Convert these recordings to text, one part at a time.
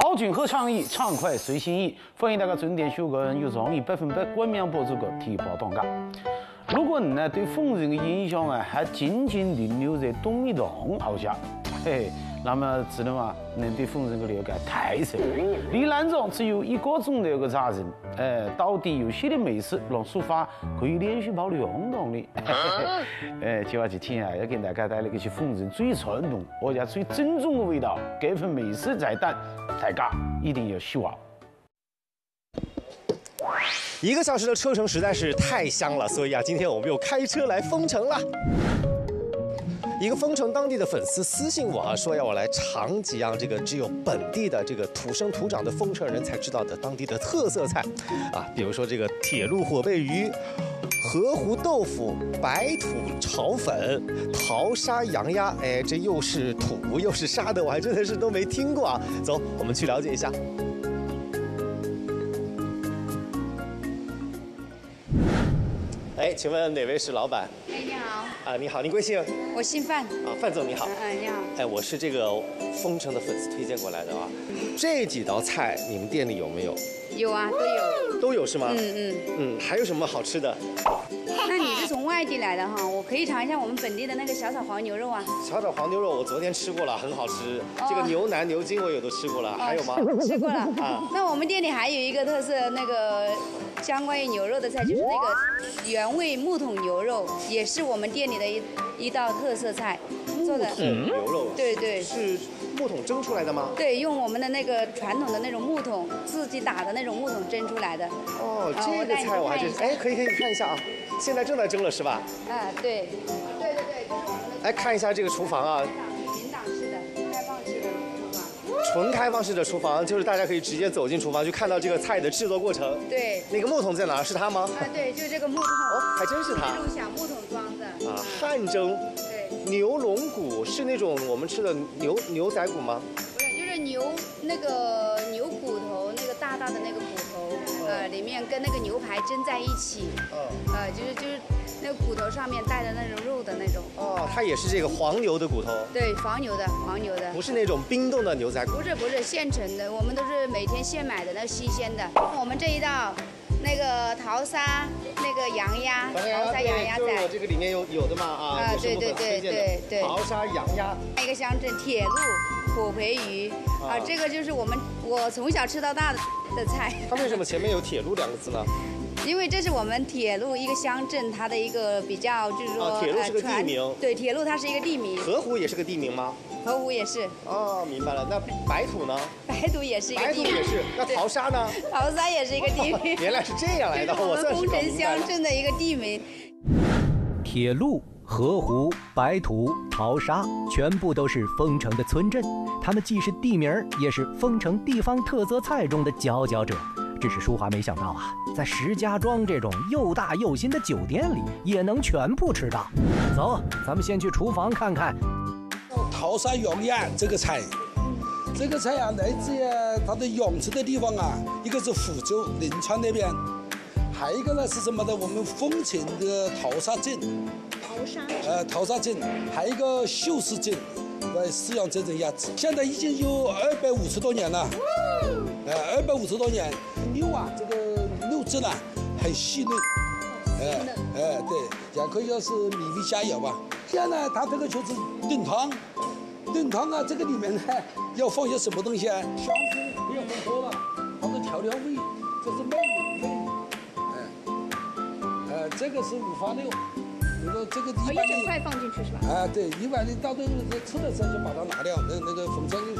好景和畅意，畅快随心意。欢迎大家准点收看由创意百分百冠名播出的《提包当家》。如果你呢对丰润的印象啊还仅仅停留在东一堂，好像，嘿嘿。那么只能啊，能对风尘的了解太深。李兰庄只有一个钟头的茶程，哎，到底有些的美食让书法可以连续跑两趟的？哎，接下去听啊，要给大家带来一些风尘最传统而且最正宗的味道，这份美食在等，大家一定要喜欢。一个小时的车程实在是太香了，所以啊，今天我们又开车来丰城了。一个丰城当地的粉丝私信我啊，说要我来尝几样这个只有本地的这个土生土长的丰城人才知道的当地的特色菜，啊，比如说这个铁路火焙鱼、河湖豆腐、白土炒粉、淘沙羊鸭，哎，这又是土又是沙的，我还真的是都没听过啊。走，我们去了解一下。哎，请问哪位是老板？哎，你好。啊，你好，您贵姓？我姓范。啊，范总你好。嗯，你好。哎，我是这个丰城的粉丝推荐过来的啊。这几道菜你们店里有没有？有啊，都有。都有是吗？嗯嗯嗯。还有什么好吃的？那你是从外地来的哈？我可以尝一下我们本地的那个小炒黄牛肉啊。小炒黄牛肉我昨天吃过了，很好吃。这个牛腩、牛筋我也都吃过了，还有吗？吃过了。啊。那我们店里还有一个特色，那个。相关于牛肉的菜，就是那个原味木桶牛肉，也是我们店里的一一道特色菜。做的牛肉，对对，是木桶蒸出来的吗？对，用我们的那个传统的那种木桶，自己打的那种木桶蒸出来的。哦，这个菜我还真是，哎，可以可以看一下啊，现在正在蒸了是吧？啊，对，对对对，就是我们的。来看一下这个厨房啊。纯开放式的厨房，就是大家可以直接走进厨房，去看到这个菜的制作过程。对，那个木桶在哪？是它吗？啊，对，就是这个木桶。哦，还真是它。用小木桶装的。啊，汗蒸。对。牛龙骨是那种我们吃的牛牛仔骨吗？不是，就是牛那个牛骨头，那个大大的那个骨头，呃，里面跟那个牛排蒸在一起。嗯。呃，就是就是。那个骨头上面带的那种肉的那种哦，它也是这个黄牛的骨头，对，黄牛的，黄牛的，不是那种冰冻的牛仔骨，不是不是现成的，我们都是每天现买的，那新鲜的。我们这一道那个淘沙那个羊鸭，淘沙羊鸭仔，这个里面有有的嘛啊，啊对对对对对，淘沙羊鸭，一个乡镇铁路火培鱼啊，这个就是我们我从小吃到大的的菜。它为什么前面有铁路两个字呢？因为这是我们铁路一个乡镇，它的一个比较就是说，铁路是个地名。对，铁路它是一个地名。河湖也是个地名吗？河湖也是。哦，明白了。那白土呢？白土也是一个地名。白土也是。那淘沙呢？淘沙也是一个地名。原来是这样来的，我们工程乡镇的一个地名。铁路、河湖、白土、淘沙，全部都是丰城的村镇，它们既是地名，也是丰城地方特色菜中的佼佼者。只是淑华没想到啊，在石家庄这种又大又新的酒店里，也能全部吃到。走，咱们先去厨房看看。桃山羊鸭这个菜，这个菜啊，来自于它的养殖的地方啊，一个是福州临川那边，还有一个呢是什么呢？我们丰城的淘沙镇。呃，淘沙镇，还有一个秀市镇，来饲养这种鸭子，现在已经有二百五十多年了。呃，二百五十多年。肉啊，这个肉质呢很细嫩，哎哎对，也可以说是美味佳肴吧。现在它这个就是炖汤，炖汤啊，这个里面呢要放些什么东西啊？香菇不要放多了，放个调料味，这是麦味，哎，呃，这个是五花肉，你说这个一般一整块放进去是吧？啊，对，一般你到最后吃的时候就把它拿掉，那那个风箱就是。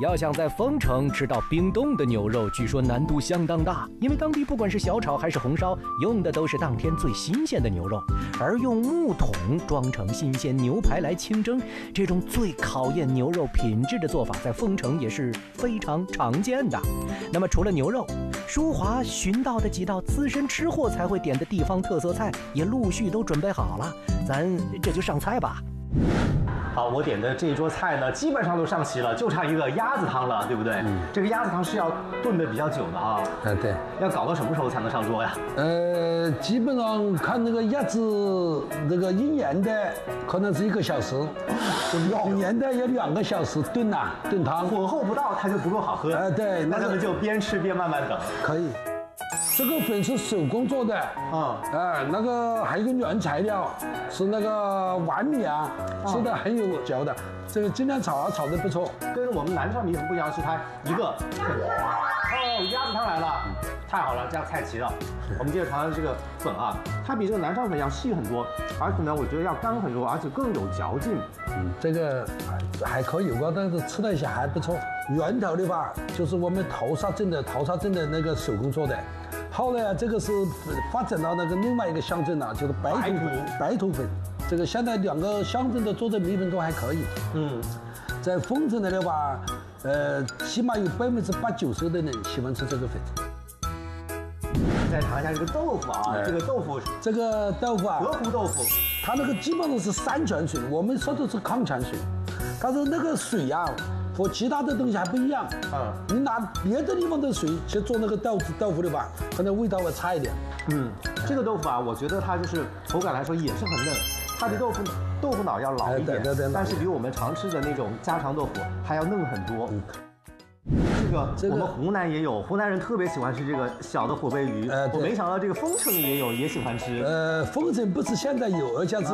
要想在丰城吃到冰冻的牛肉，据说难度相当大，因为当地不管是小炒还是红烧，用的都是当天最新鲜的牛肉，而用木桶装成新鲜牛排来清蒸，这种最考验牛肉品质的做法，在丰城也是非常常见的。那么除了牛肉，舒华寻到的几道资深吃货才会点的地方特色菜，也陆续都准备好了，咱这就上菜吧。好，我点的这一桌菜呢，基本上都上齐了，就差一个鸭子汤了，对不对？嗯。这个鸭子汤是要炖的比较久的啊。嗯，对。要搞到什么时候才能上桌呀？呃，基本上看那个鸭子那个一年的，可能是一个小时；两年的要两个小时炖呐，炖汤。火候不到，它就不够好喝。哎，对。那咱们就边吃边慢慢等。可以。这个粉是手工做的啊，哎，那个还有个原材料是那个碗米啊，吃的很有嚼的。这个今天炒啊炒的不错，跟我们南昌米粉不一样，是它一个。哦，鸭子汤来了，太好了，这样菜齐了。我们接着尝尝这个粉啊，它比这个南昌粉要细很多，而且呢，我觉得要干很多，而且更有嚼劲。嗯，这个还可以，吧但是吃了一下还不错。源头的话，就是我们淘沙镇的淘沙镇的那个手工做的。后来啊，这个是发展到那个另外一个乡镇了，就是白土白土粉。这个现在两个乡镇的做的米粉都还可以。嗯，在丰城那里话，呃，起码有百分之八九十的人喜欢吃这个粉。再尝一下这个豆腐啊，这个豆腐，这个豆腐啊，河湖豆腐，它那个基本上是山泉水，我们说的是矿泉水，但是那个水呀。和其他的东西还不一样啊！你拿别的地方的水去做那个豆腐豆腐的话，可能味道会差一点。嗯，这个豆腐啊，我觉得它就是口感来说也是很嫩，它比豆腐豆腐脑要老一点，但是比我们常吃的那种家常豆腐还要嫩很多。这个我们湖南也有，湖南人特别喜欢吃这个小的火背鱼。呃，我没想到这个丰城也有，也喜欢吃。呃，丰城不是现在有，而且是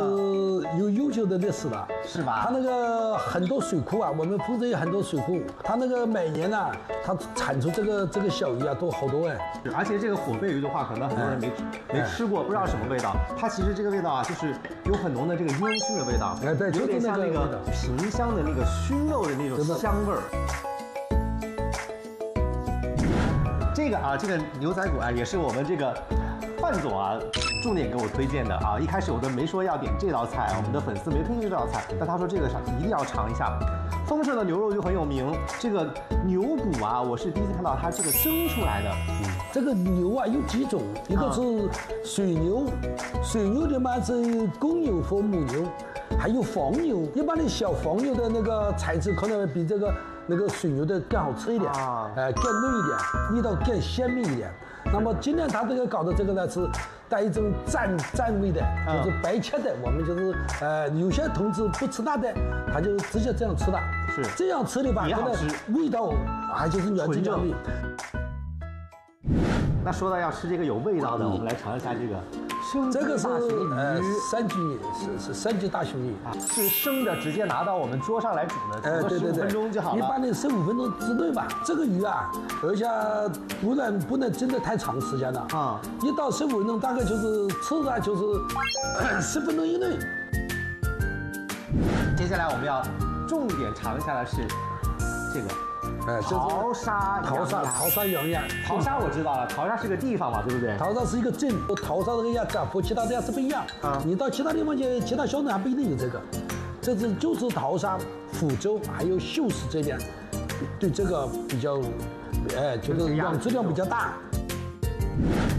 有悠久的历史了，是吧？它那个很多水库啊，我们丰城有很多水库，它那个每年呢，它产出这个这个小鱼啊，都好多哎。而且这个火背鱼的话，可能很多人没没吃过，不知道什么味道。它其实这个味道啊，就是有很浓的这个烟熏的味道，哎对，有点像那个萍乡的那个熏肉的那种香味儿。这个啊，这个牛仔骨啊，也是我们这个范总啊重点给我推荐的啊。一开始我都没说要点这道菜，我们的粉丝没推荐这道菜，但他说这个一定要尝一下。丰盛的牛肉就很有名，这个牛骨啊，我是第一次看到它这个蒸出来的。嗯，这个牛啊有几种，一个是水牛，水牛的嘛是公牛和母牛，还有黄牛。一般的小黄牛的那个材质可能会比这个。那个水牛的更好吃一点啊，哎，更嫩一点，味道更鲜美一点。那么今天他这个搞的这个呢是带一种蘸蘸味的，就是白切的。我们就是呃，有些同志不吃辣的，他就直接这样吃的。是这样吃的话，也好吃，味道啊就是原汁原味。那说到要吃这个有味道的，我们来尝一下这个。这个是呃三级是是三级大雄鱼啊，是生的，直接拿到我们桌上来煮的，呃对对对，十五分钟就好了。一般的十五分钟之内吧。这个鱼啊，而且不能不能蒸的太长时间了啊，一到十五分钟大概就是吃啊就是十分钟以内。接下来我们要重点尝一下的是这个。哎，淘沙淘沙淘沙羊鸭，淘沙我知道了，淘沙是个地方嘛，对不对？淘沙是一个镇，淘沙这个鸭子啊和其他的鸭子不一样啊。你到其他地方去，其他乡镇还不一定有这个。这是就是淘沙、抚州还有秀市这边，对这个比较，哎，就是养殖量比较大。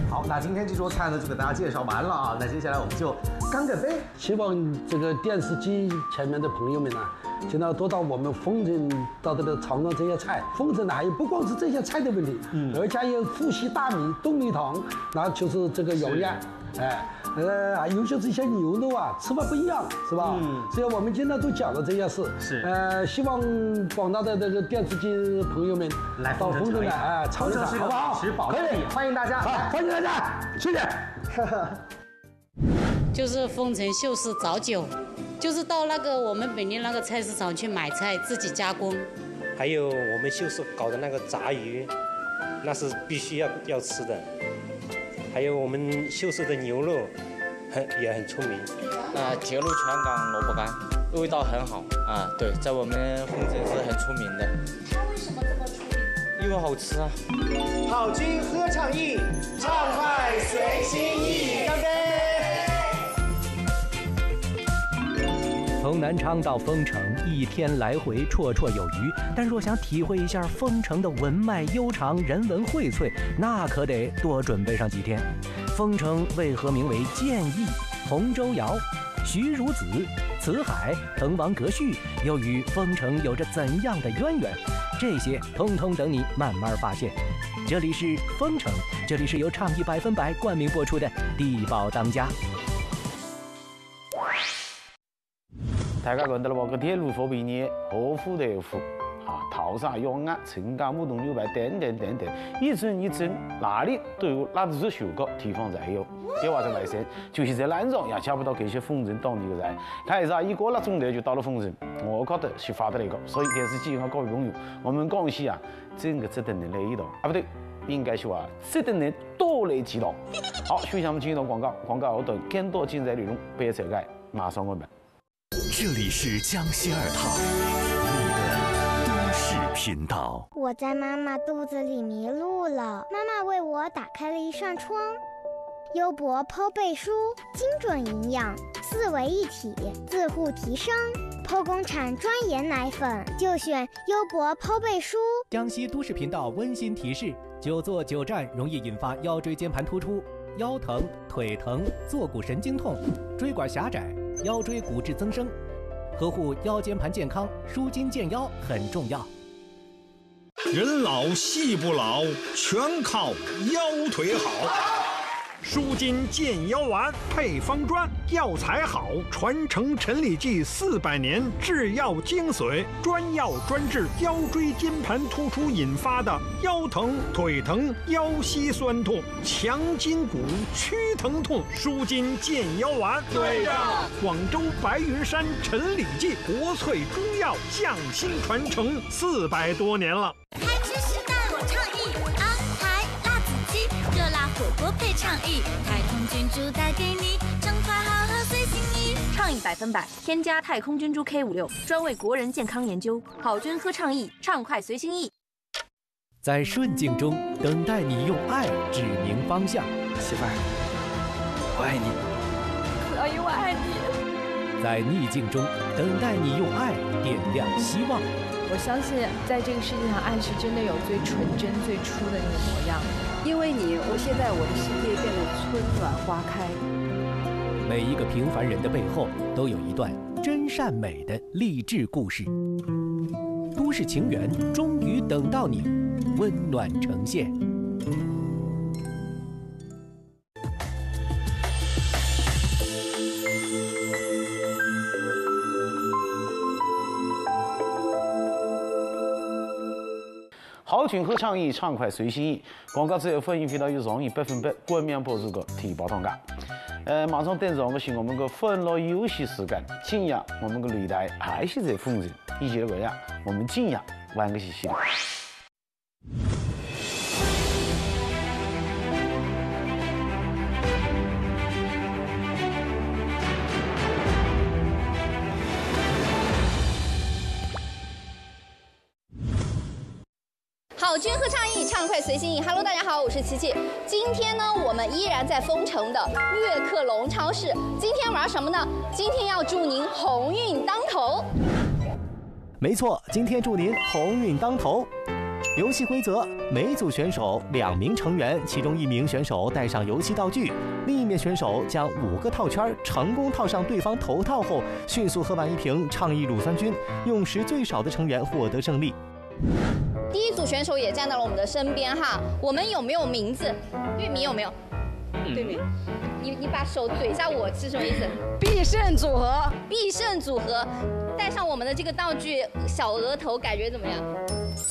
好，那今天这桌菜呢就给大家介绍完了啊。那接下来我们就干个杯，希望这个电视机前面的朋友们呢。经常多到我们丰城到这里尝尝这些菜。丰城呢还有不光是这些菜的问题，嗯，而且有富硒大米、冬米汤，那就是这个羊鸭，哎，呃，尤其是一些牛肉啊，吃法不一样，是吧？嗯。所以我们今天都讲了这些事，是。呃，希望广大的这个电视机朋友们来到丰城来，哎，尝一尝，好不好？可以，欢迎大家，好，欢迎大家，谢谢。就是丰城秀士早酒。就是到那个我们本地那个菜市场去买菜，自己加工。还有我们秀市搞的那个炸鱼，那是必须要要吃的。还有我们秀市的牛肉，很也很出名。啊，铁路全港萝卜干，味道很好啊。对，在我们丰城是很出名的。它为什么这么出名？因为好吃啊。好君喝畅意，畅快随心意。从南昌到丰城，一天来回绰绰有余。但若想体会一下丰城的文脉悠长、人文荟萃，那可得多准备上几天。丰城为何名为建邑？洪州窑，徐孺子辞海、滕王阁序又与丰城有着怎样的渊源？这些通通等你慢慢发现。这里是丰城，这里是由倡议百分百冠名播出的《地宝当家》。大家看到了吧？个铁路货币呢，河湖豆腐。啊，桃沙药鸭、陈家木桶牛排等等等等，一整一整，哪里都有哪日修个地方才有。别话在外省，就是在兰州也吃不到这些丰城当地的菜。看一下，一个那钟头就到了丰城，我觉得是发的那个。所以电视机和各位朋友，我们广西啊，整个值得人来一道啊，不对，应该说啊，值得人多来几道。好，休息我们进一段广告，广告后头更多精彩内容，不要走开，马上我们。这里是江西二套。你的都市频道，我在妈妈肚子里迷路了，妈妈为我打开了一扇窗。优博剖背书，精准营养，四维一体，自护提升。剖宫产专研奶粉，就选优博剖背书。江西都市频道温馨提示：久坐久站容易引发腰椎间盘突出、腰疼、腿疼、坐骨神经痛、椎管狭窄、腰椎骨质增生。呵护腰间盘健康，舒筋健腰很重要。人老戏不老，全靠腰腿好。舒筋健腰丸配方专，药材好，传承陈李济四百年制药精髓，专药专治腰椎间盘突出引发的腰疼、腿疼、腰膝酸痛、强筋骨、屈疼痛。舒筋健腰丸，对的。广州白云山陈李济国粹中药匠心传承四百多年了。配倡议，太空菌株带给你畅快好喝随心意。倡议百分百，添加太空菌株 K 五六，专为国人健康研究。好菌喝倡议，畅快随心意。在顺境中等待你用爱指明方向，媳妇儿，我爱你。可以，我爱你。在逆境中等待你用爱点亮希望。我相信，在这个世界上，爱是真的有最纯真、最初的那个模样。因为你，我现在我的世界变得春暖花开。每一个平凡人的背后，都有一段真善美的励志故事。都市情缘，终于等到你，温暖呈现。豪情和畅意，畅快随心意。广告之后，欢迎回到由上亿百分百冠名播出的《提包堂家》。呃，马上登场的是我们的欢乐游戏时间。今夜我们的擂台还是在丰城，以及那个呀，我们今夜玩个些什君喝畅意，畅快随心意。Hello，大家好，我是琪琪。今天呢，我们依然在丰城的悦客隆超市。今天玩什么呢？今天要祝您鸿运当头。没错，今天祝您鸿运当头。游戏规则：每组选手两名成员，其中一名选手带上游戏道具，另一名选手将五个套圈成功套上对方头套后，迅速喝完一瓶畅意乳酸菌，用时最少的成员获得胜利。第一组选手也站到了我们的身边哈，我们有没有名字？玉米有没有？对米，你你把手怼一下我是什么意思？必胜组合，必胜组合，带上我们的这个道具小额头，感觉怎么样？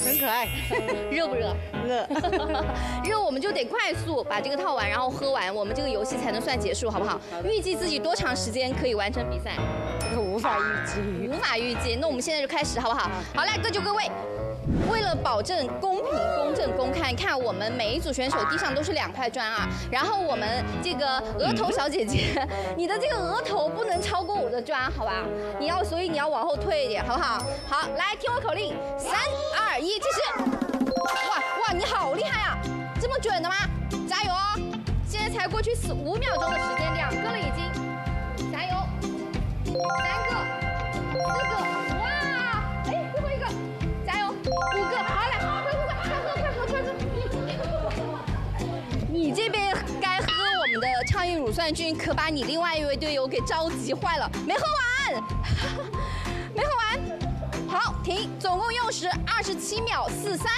很可爱，热不热？热，热我们就得快速把这个套完，然后喝完，我们这个游戏才能算结束，好不好？预计自己多长时间可以完成比赛？无法预计，无法预计。那我们现在就开始，好不好？好来，各就各位。为了保证公平、公正、公开，看我们每一组选手地上都是两块砖啊。然后我们这个额头小姐姐，你的这个额头不能超过我的砖，好吧？你要，所以你要往后退一点，好不好？好，来听我口令，三二一，计时。哇哇，你好厉害啊！这么准的吗？加油哦！现在才过去四五秒钟的时间，两个了已经，加油！三个，运乳酸菌可把你另外一位队友给着急坏了。没喝完 没喝完。好停总共用时二十七秒四三。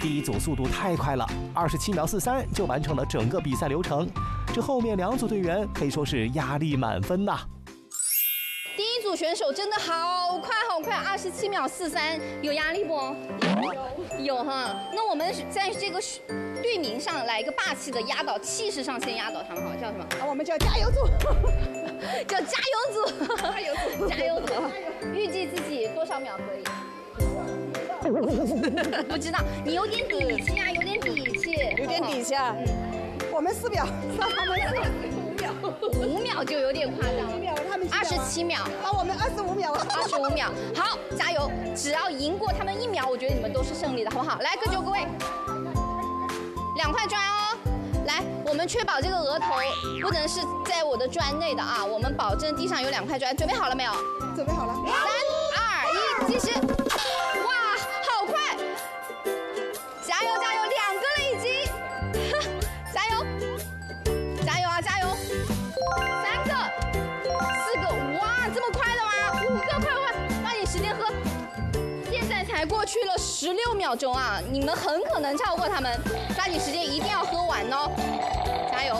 第一组速度太快了二十七秒四三就完成了整个比赛流程。这后面两组队员可以说是压力满分呐第一组选手真的好快好快二十七秒四三。有压力不？有有哈。那我们在这个队名上来一个霸气的压倒，气势上先压倒他们，好叫什么？啊，我们叫加油组，叫加油组，加油组，加油组。预计自己多少秒可以？不知道，你有点底气啊，有点底气，有点底气啊。我们四秒，他们五秒，五秒就有点夸张了。五秒，他们二十七秒，啊，我们二十五秒，二十五秒，好，加油！只要赢过他们一秒，我觉得你们都是胜利的，好不好？来，各就各位，两块砖哦。来，我们确保这个额头不能是在我的砖内的啊，我们保证地上有两块砖，准备好了没有？准备好了。三二一，计时。过去了十六秒钟啊，你们很可能超过他们，抓紧时间，一定要喝完哦，加油，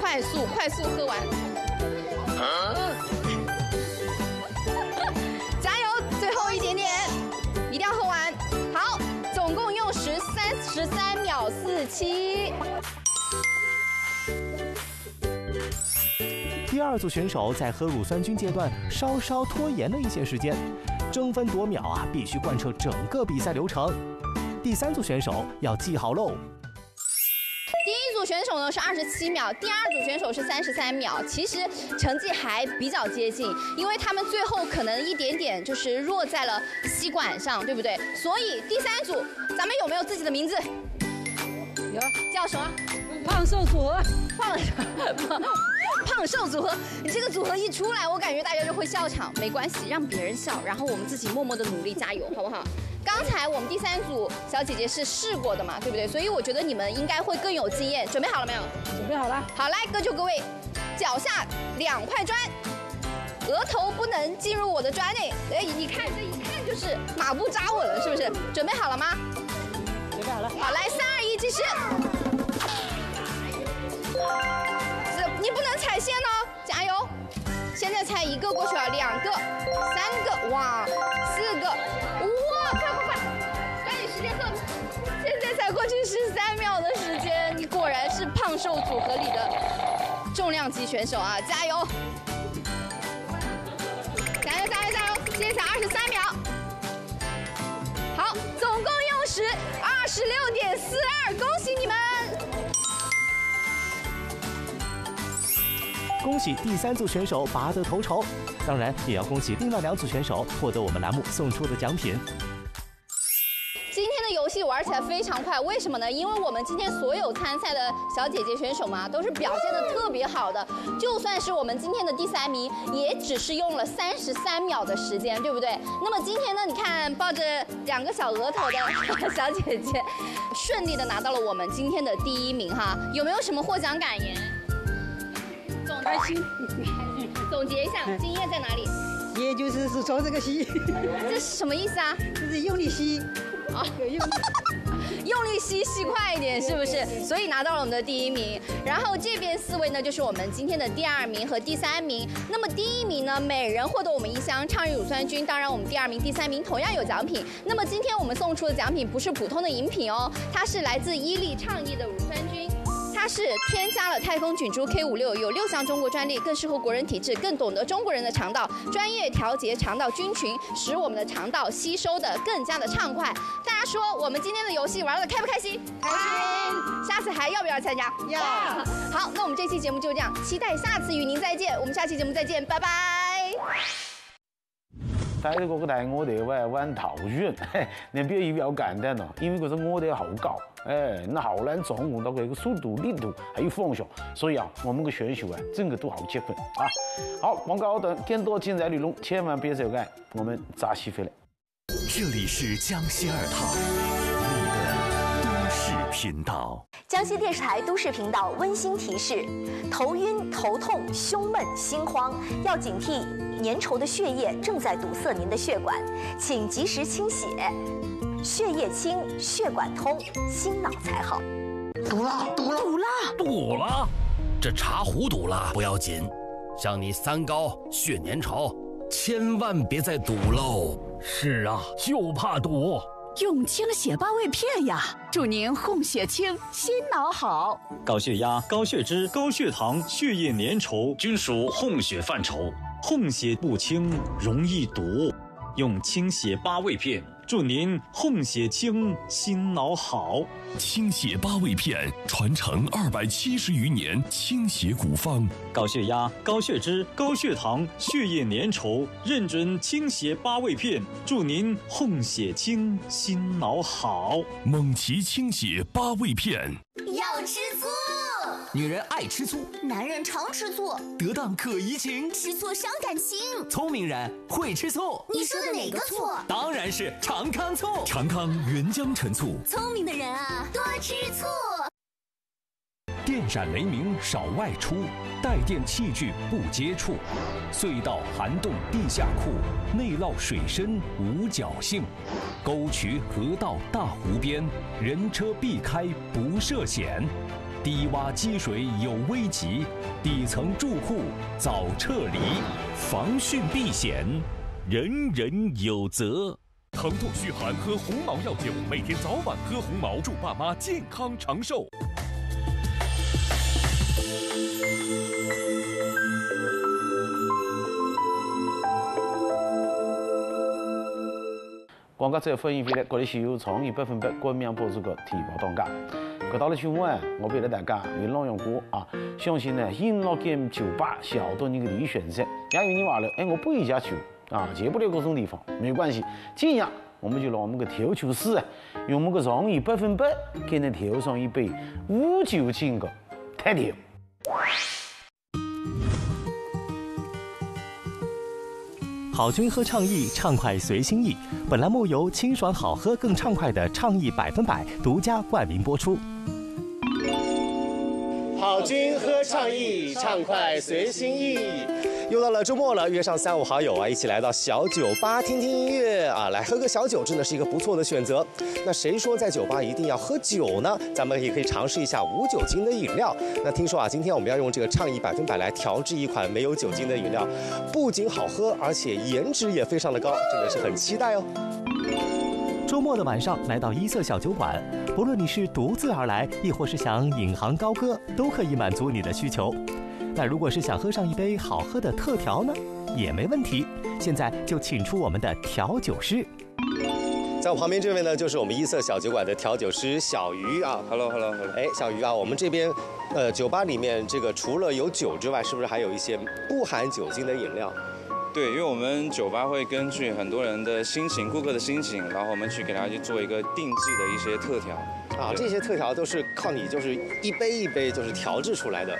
快速快速喝完，加油，最后一点点，一定要喝完，好，总共用时三十三秒四七。第二组选手在喝乳酸菌阶段稍稍拖延了一些时间。争分夺秒啊，必须贯彻整个比赛流程。第三组选手要记好喽。第一组选手呢是二十七秒，第二组选手是三十三秒。其实成绩还比较接近，因为他们最后可能一点点就是落在了吸管上，对不对？所以第三组咱们有没有自己的名字？有，叫什么？胖瘦组合。胖胖。胖瘦组合，你这个组合一出来，我感觉大家就会笑场。没关系，让别人笑，然后我们自己默默的努力加油，好不好？刚才我们第三组小姐姐是试过的嘛，对不对？所以我觉得你们应该会更有经验。准备好了没有？准备好了。好，来，各就各位，脚下两块砖，额头不能进入我的砖内。哎，你看这一看就是马步扎稳了，是不是？准备好了吗？准备好了。好，来，三二一，计时。线哦，加油！现在才一个过去了，两个、三个，哇，四个，哇，快快快，抓紧时间喝！现在才过去十三秒的时间，你果然是胖瘦组合里的重量级选手啊，加油！加油加油加油！现在才二十三秒，好，总共用时二十六点四二，恭喜你们！恭喜第三组选手拔得头筹，当然也要恭喜另外两组选手获得我们栏目送出的奖品。今天的游戏玩起来非常快，为什么呢？因为我们今天所有参赛的小姐姐选手嘛，都是表现的特别好的。就算是我们今天的第三名，也只是用了三十三秒的时间，对不对？那么今天呢，你看抱着两个小额头的 小姐姐，顺利的拿到了我们今天的第一名哈，有没有什么获奖感言？开心，总结一下，经验在哪里？也就是是从这个吸，这是什么意思啊？就是用力吸，啊，有用力，用力吸，吸快一点，是不是？所以拿到了我们的第一名。然后这边四位呢，就是我们今天的第二名和第三名。那么第一名呢，每人获得我们一箱畅意乳酸菌。当然，我们第二名、第三名同样有奖品。那么今天我们送出的奖品不是普通的饮品哦，它是来自伊利畅意的乳酸菌。它是添加了太空菌株 K 五六，有六项中国专利，更适合国人体质，更懂得中国人的肠道，专业调节肠道菌群，使我们的肠道吸收的更加的畅快。大家说我们今天的游戏玩的开不开心？开心。下次还要不要参加？要。好，那我们这期节目就这样，期待下次与您再见。我们下期节目再见，拜拜。带着这个带我的玩玩套圈，那表现比较简单哦，因为这是我的好高。哎，那好难掌握到这个速度、力度还有方向，所以啊，我们的选手啊，整个都好结分啊。好，广告等更多精彩内容，千万别走开，我们扎西回来。这里是江西二套，你的都市。频道。江西电视台都市频道温馨提示：头晕、头痛、胸闷、心慌，要警惕粘稠的血液正在堵塞您的血管，请及时清血。血液清，血管通，心脑才好。堵了，堵了，堵了，堵了！这茶壶堵了不要紧，像你三高、血粘稠，千万别再堵喽。是啊，就怕堵。用清血八味片呀，祝您红血清，心脑好。高血压、高血脂、高血糖、血液粘稠均属红血范畴，红血不清容易堵，用清血八味片。祝您红血清，心脑好。清血八味片传承二百七十余年清血古方。高血压、高血脂、高血糖、血液粘稠，认准清血八味片。祝您红血清，心脑好。蒙奇清血八味片。要吃醋。女人爱吃醋，男人常吃醋，得当可怡情，吃醋伤感情。聪明人会吃醋。你说的哪个醋？当然是长康醋。长康原浆陈醋。聪明的人啊，多吃醋。电闪雷鸣少外出，带电器具不接触，隧道、涵洞、地下库、内涝、水深无侥幸，沟渠、河道、大湖边，人车避开不涉险。低洼积水有危急，底层住户早撤离，防汛避险，人人有责。疼痛虚寒喝红毛药酒，每天早晚喝红毛，祝爸妈健康长寿。广告之后欢迎回来，这里是由创意百分百冠名播出的《提报当家》。搿到了周末啊，我陪了大家为朗用过啊，相信呢，音乐跟酒吧小多人的理选择。也有人话了，哎，我不一家酒啊，去不了各种地方，没关系。今夜我们就让我们的调酒师啊，用我们的创意百分百，给你调上一杯无酒精的特调。好君喝畅意，畅快随心意。本栏目由清爽好喝更畅快的畅意百分百独家冠名播出。好君喝畅意，畅快随心意。又到了周末了，约上三五好友啊，一起来到小酒吧听听音乐啊，来喝个小酒，真的是一个不错的选择。那谁说在酒吧一定要喝酒呢？咱们也可以尝试一下无酒精的饮料。那听说啊，今天我们要用这个畅意百分百来调制一款没有酒精的饮料，不仅好喝，而且颜值也非常的高，真的是很期待哦。周末的晚上来到一色小酒馆，不论你是独自而来，亦或是想引吭高歌，都可以满足你的需求。那如果是想喝上一杯好喝的特调呢，也没问题。现在就请出我们的调酒师。在我旁边这位呢，就是我们一色小酒馆的调酒师小鱼啊。Hello，Hello，Hello。哎，小鱼啊，我们这边，呃，酒吧里面这个除了有酒之外，是不是还有一些不含酒精的饮料？对，因为我们酒吧会根据很多人的心情、顾客的心情，然后我们去给他去做一个定制的一些特调。啊，这些特调都是靠你就是一杯一杯就是调制出来的，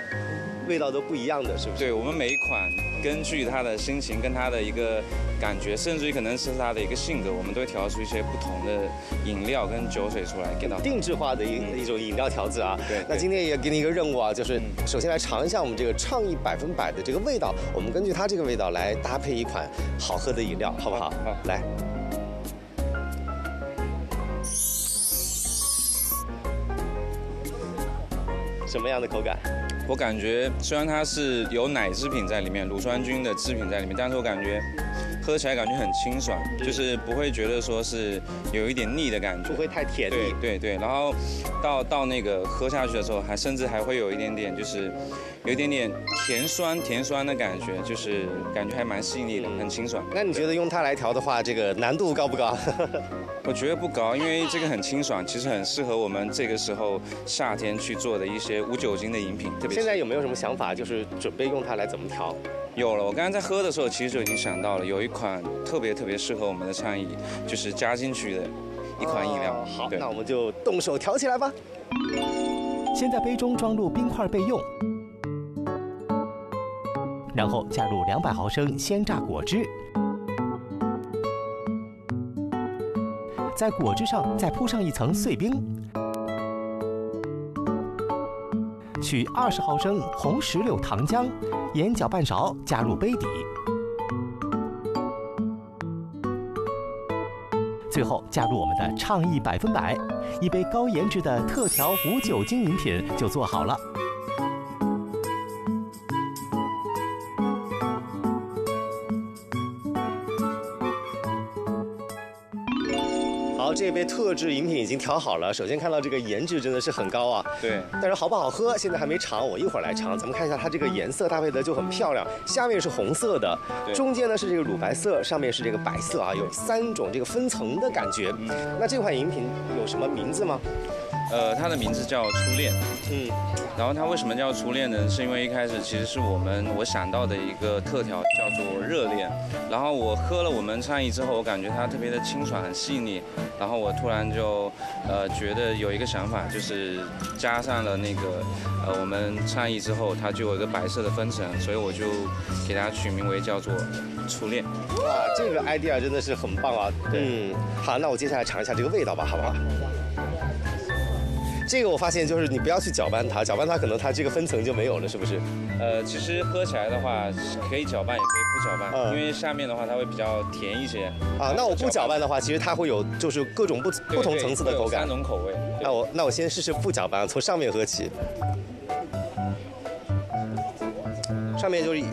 味道都不一样的，是不是？对，我们每一款根据他的心情跟他的一个感觉，甚至于可能是他的一个性格，我们都会调出一些不同的饮料跟酒水出来给到。定制化的一、一种饮料调制啊。对对那今天也给你一个任务啊，就是首先来尝一下我们这个创意百分百的这个味道，我们根据它这个味道来搭配一款好喝的饮料，好不好？好，来。什么样的口感？我感觉虽然它是有奶制品在里面，乳酸菌的制品在里面，但是我感觉喝起来感觉很清爽，就是不会觉得说是有一点腻的感觉，不会太甜腻。对对对，然后到到那个喝下去的时候，还甚至还会有一点点就是有一点点甜酸甜酸的感觉，就是感觉还蛮细腻的，很清爽。那你觉得用它来调的话，这个难度高不高？我觉得不高，因为这个很清爽，其实很适合我们这个时候夏天去做的一些无酒精的饮品。特别现在有没有什么想法，就是准备用它来怎么调？有了，我刚刚在喝的时候，其实就已经想到了，有一款特别特别适合我们的倡议，就是加进去的一款饮料。哦好，那我们就动手调起来吧。先在杯中装入冰块备用，然后加入两百毫升鲜榨果汁，在果汁上再铺上一层碎冰。取二十毫升红石榴糖浆盐搅拌勺加入杯底。最后加入我们的畅意百分百一杯高颜值的特调无酒精饮品就做好了。好，这杯特制饮品已经调好了。首先看到这个颜值真的是很高啊。对。但是好不好喝，现在还没尝，我一会儿来尝。咱们看一下它这个颜色搭配的就很漂亮，下面是红色的，中间呢是这个乳白色，上面是这个白色啊，有三种这个分层的感觉。那这款饮品有什么名字吗？呃，它的名字叫初恋。嗯。然后它为什么叫初恋呢？是因为一开始其实是我们我想到的一个特调叫做热恋。然后我喝了我们倡议之后，我感觉它特别的清爽，很细腻。然后我突然就呃觉得有一个想法，就是加上了那个呃我们倡议之后，它就有一个白色的分层，所以我就给它取名为叫做初恋。哇，这个 idea 真的是很棒啊！嗯，好，那我接下来尝一下这个味道吧，好不好？这个我发现就是你不要去搅拌它，搅拌它可能它这个分层就没有了，是不是？呃，其实喝起来的话可以搅拌，也可以不搅拌，因为下面的话它会比较甜一些。啊，那我不搅拌的话，其实它会有就是各种不不同层次的口感。三种口味。那我那我先试试不搅拌，从上面喝起。上面就是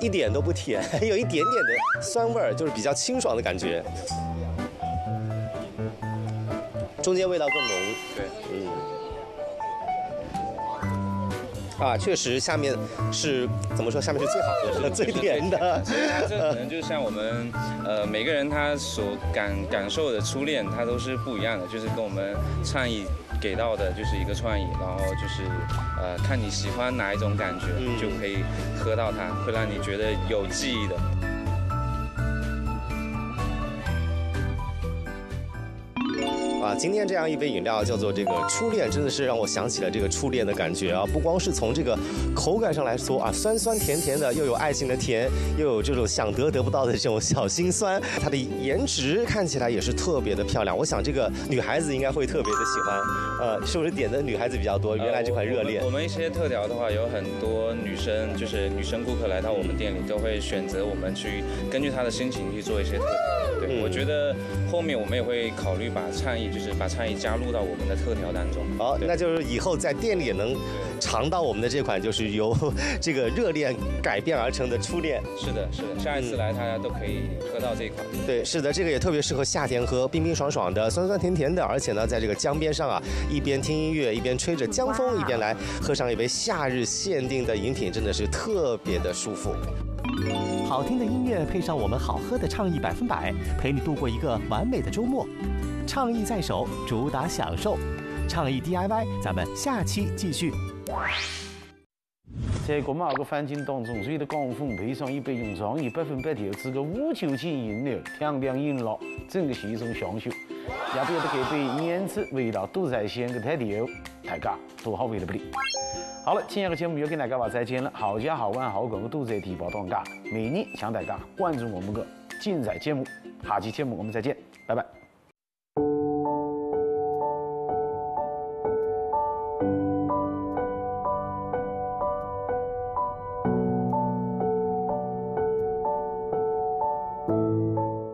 一点都不甜，有一点点的酸味儿，就是比较清爽的感觉。中间味道更浓，对，嗯，啊，确实下面是怎么说？下面是最好喝的、最甜的。这可能就像我们呃每个人他所感感受的初恋，它都是不一样的，就是跟我们倡议给到的就是一个创意，然后就是呃看你喜欢哪一种感觉，就可以喝到它，会让你觉得有记忆的。啊，今天这样一杯饮料叫做这个初恋，真的是让我想起了这个初恋的感觉啊！不光是从这个口感上来说啊，酸酸甜甜的，又有爱情的甜，又有这种想得得不到的这种小心酸。它的颜值看起来也是特别的漂亮，我想这个女孩子应该会特别的喜欢。呃，是不是点的女孩子比较多？原来这款热恋，我们一些特调的话，有很多女生，就是女生顾客来到我们店里，都会选择我们去根据她的心情去做一些特调。对，我觉得后面我们也会考虑把倡议。就是把倡议加入到我们的特调当中。好，那就是以后在店里也能尝到我们的这款，就是由 这个热恋改变而成的初恋。是的，是的，下一次来大家都可以喝到这一款。对，是的，这个也特别适合夏天喝，冰冰爽爽的，酸酸甜甜的，而且呢，在这个江边上啊，一边听音乐，一边吹着江风，一边来喝上一杯夏日限定的饮品，真的是特别的舒服。好听的音乐配上我们好喝的畅意百分百，陪你度过一个完美的周末。畅意在手，主打享受。畅意 DIY，咱们下期继续。在这么个环境当中，随着港风配上一杯用倡议百分百调制的无酒精饮料，调调饮乐，整个是一种享受。要不要得这杯颜值、味道都在线的特调，大家多好味的不哩？好了，今天的节目又跟大家话再见了。好家好玩好梗都在提报当家，每年向大家关注我们的精彩节目。下期节目我们再见，拜拜。